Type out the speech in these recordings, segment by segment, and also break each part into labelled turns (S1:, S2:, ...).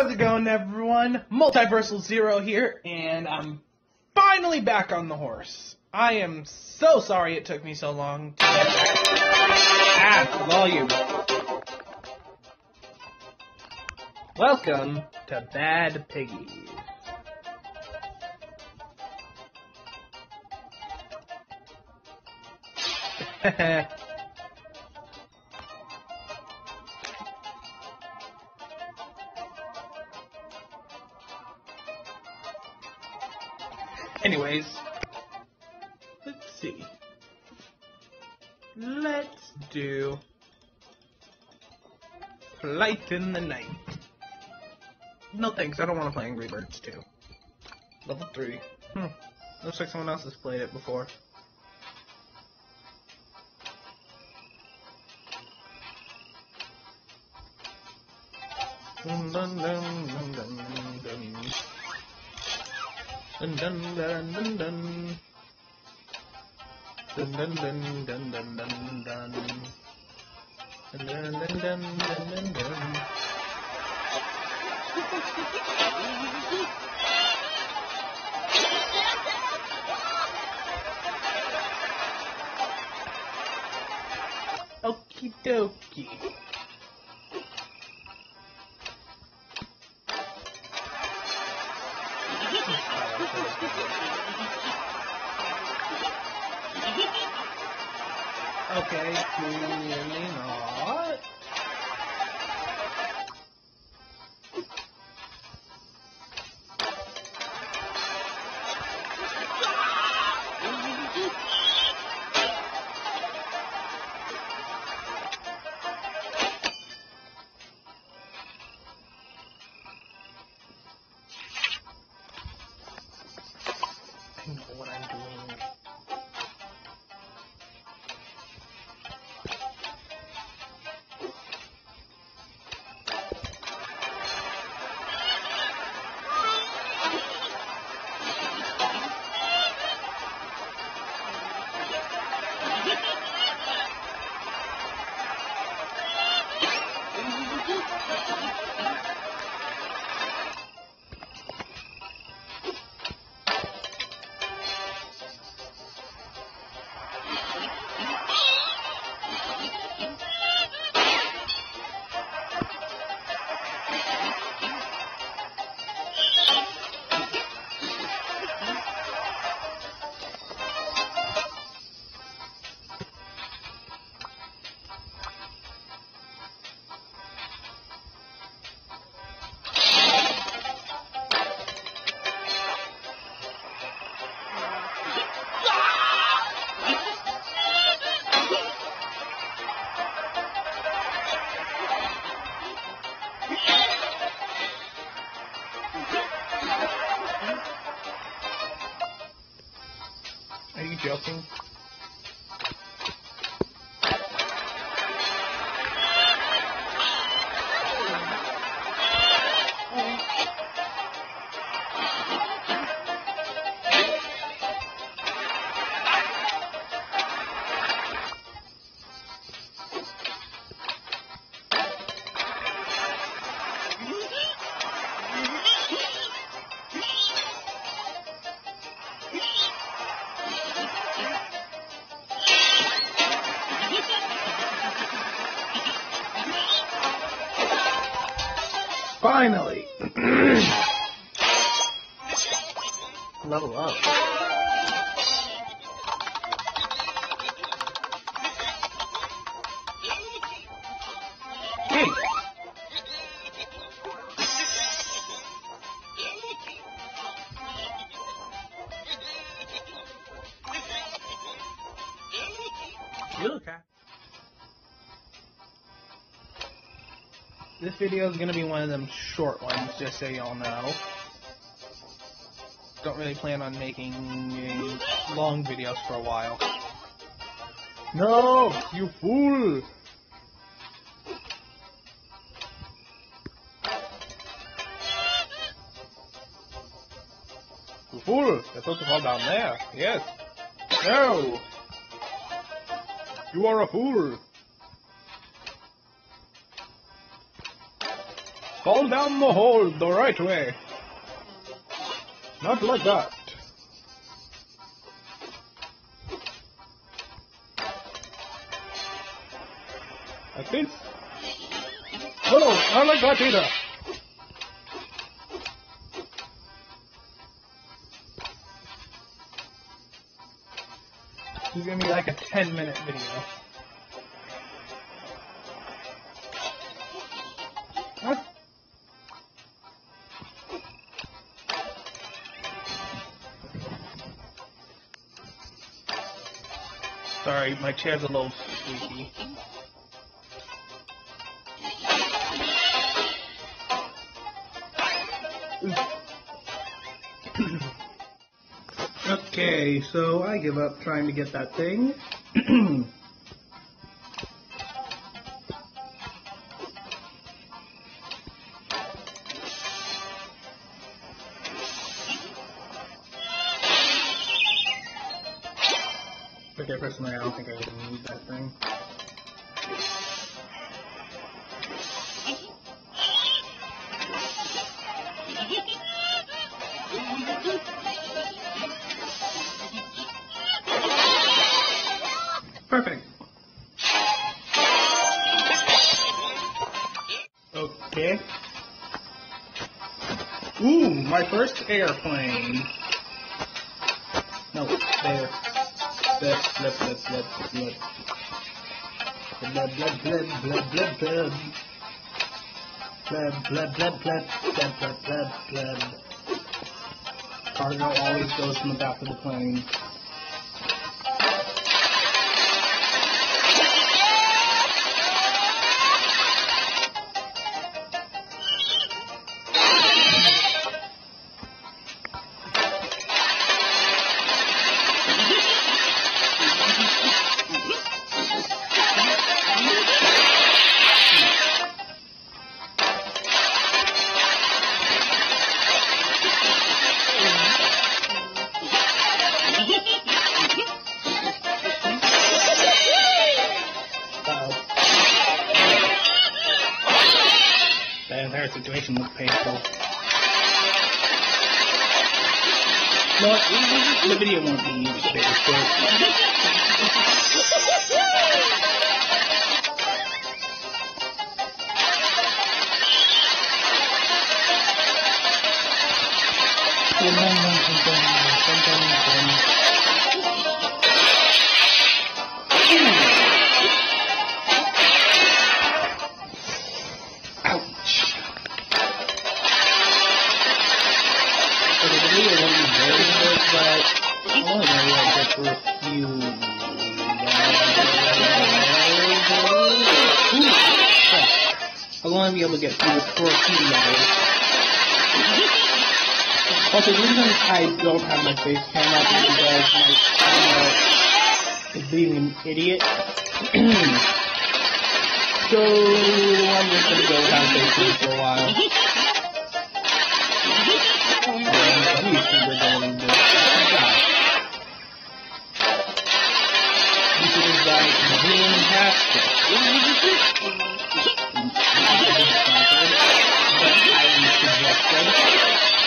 S1: How's it going, everyone? Multiversal Xero here, and I'm finally back on the horse. I am so sorry it took me so long to get back. Volume. Welcome to Bad Piggies. Anyways, let's see. Let's do Flight in the Night. No thanks, I don't want to play Angry Birds 2. Level 3. Hmm. Looks like someone else has played it before. Dun dun dun dun dun dun. Dun dun dun dun dun. Dun dun dun dun dun dun dun. Dun dun dun dun. Okie dokie. Clearly not. I You look. This video is gonna be one of them short ones, just so y'all know. Don't really plan on making long videos for a while. No, you fool! You fool! You're supposed to fall down there. Yes. No! You are a fool! Fall down the hole the right way. Not like that. Like this. No, not like that either. Gonna be like a 10 minute video. Sorry, my chair's a little squeaky. Okay, so I give up trying to get that thing. okay, personally, I don't think I even need that thing. Perfect. Okay. Ooh, my first airplane. No, there. Blip, blip, blip, blip, blip. Blip, blip, blip, blip, blip, blip. Blip, blip, blip, blip, blip, blip, blip, blip. Cargo always goes from the back of the plane. Situation looks painful. No, the video won't be very short. Ouch. Crap. I want to be able to get through this for a few levels. Also, the reason I don't have my face cam up is because my camera is being an idiot. so I'm just gonna go without face cam for a while. YouTuber going to YouTuber's got. But I am suggesting.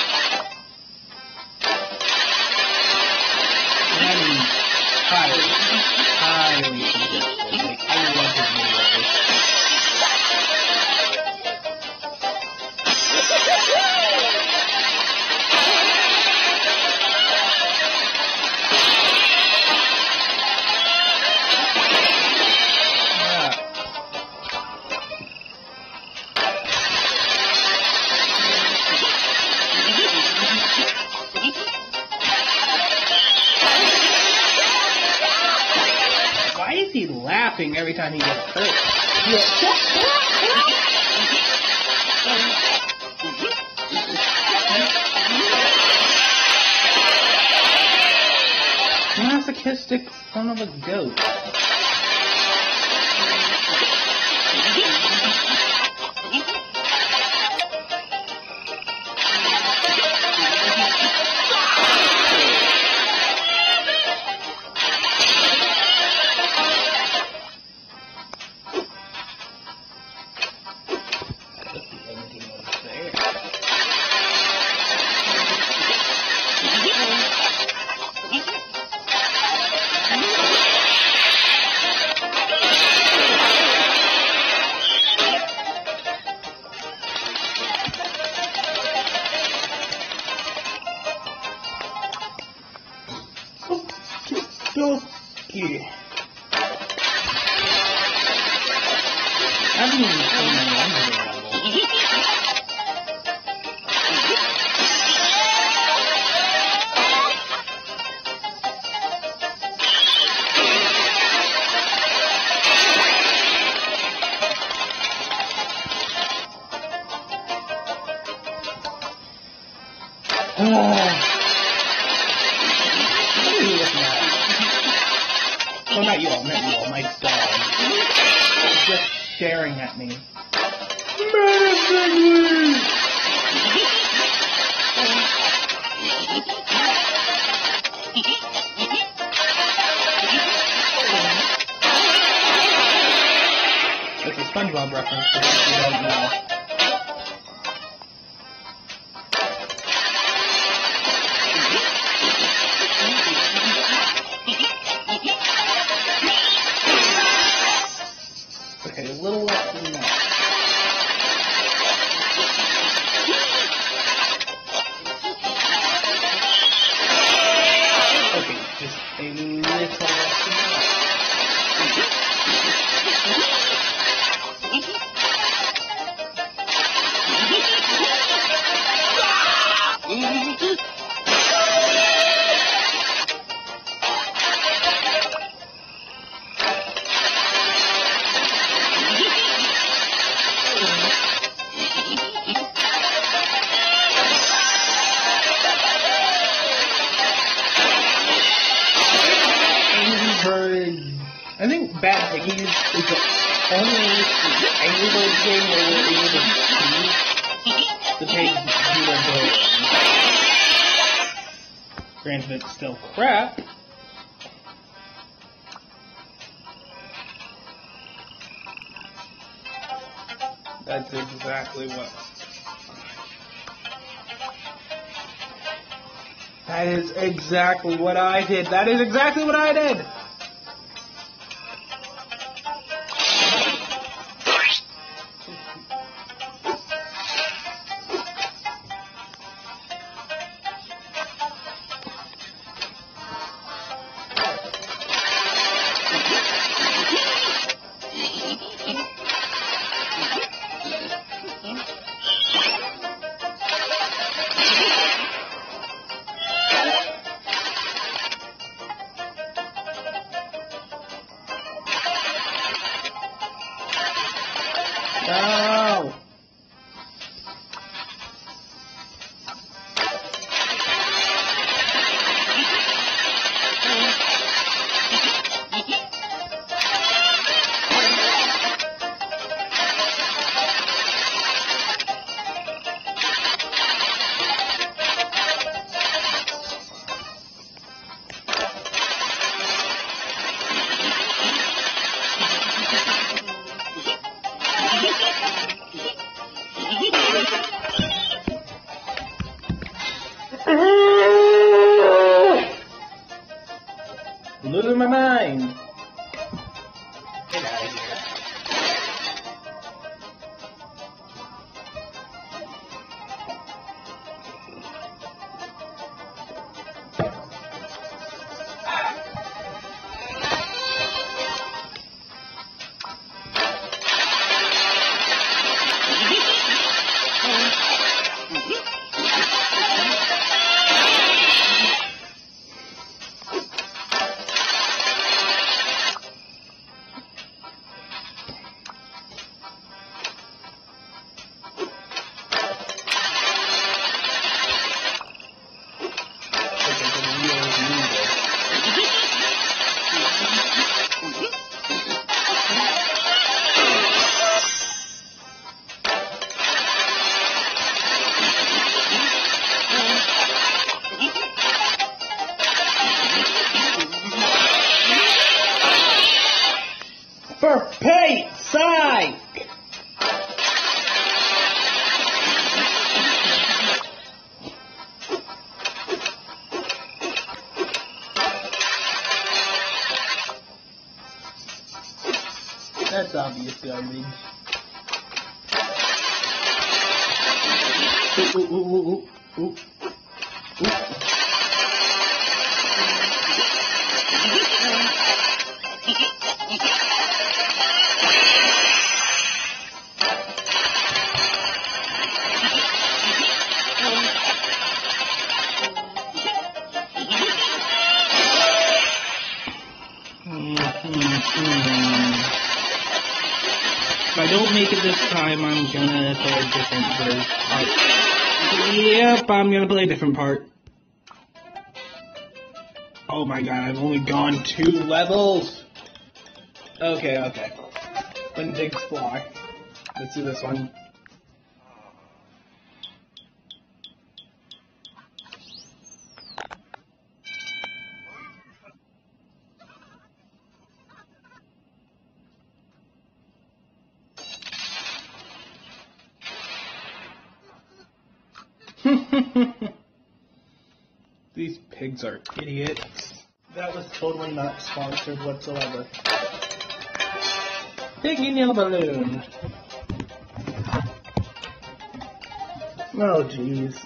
S1: He laughing every time he gets hurt? Masochistic son of a goat. It's a SpongeBob reference, management's still crap, that's exactly what. That is exactly what I did. That is exactly what I did. see what I mean? Ooh, ooh, ooh, ooh, ooh. Make it this time, I'm gonna play a different part. Yep, I'm gonna play a different part. Oh my god, I've only gone two levels! Okay, okay. Let's do this one. These pigs are idiots.
S2: That was totally not sponsored whatsoever.
S1: Piggy nail balloon.
S2: Oh, jeez.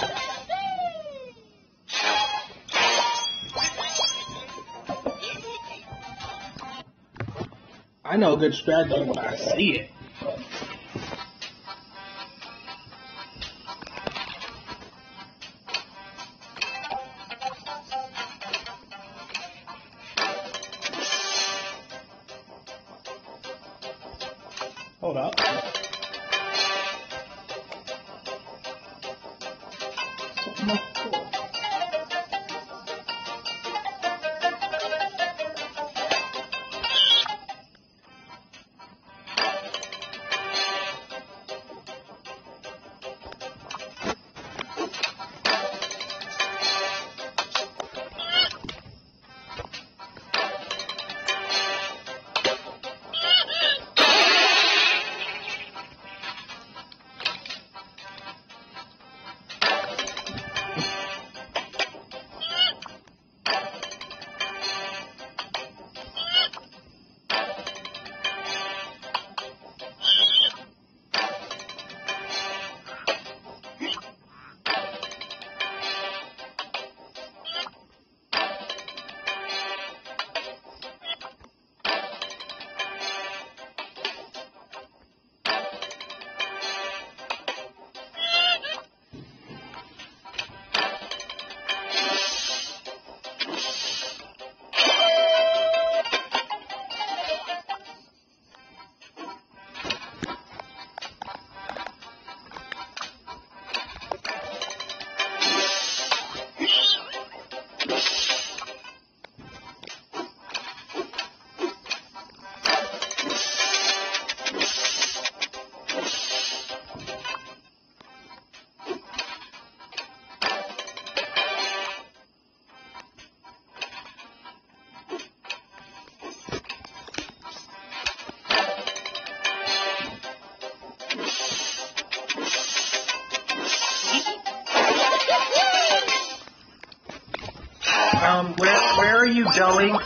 S1: I know a good strategy when I see it.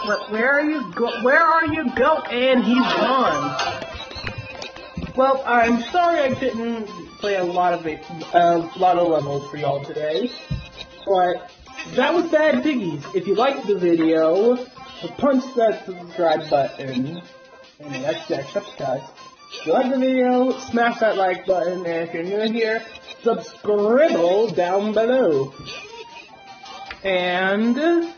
S2: Where, where are you go? Where are you go? And he's gone. Well, I'm sorry I didn't play a lot of it, a lot of levels for y'all today, but that was Bad Piggies. If you liked the video, punch that subscribe button, and that's Jacksepticeye. If you like the video, smash that like button, and if you're new here, subscribe down below. And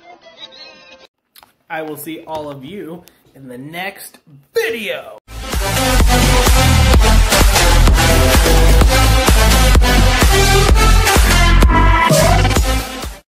S2: I will see all of you in the next video.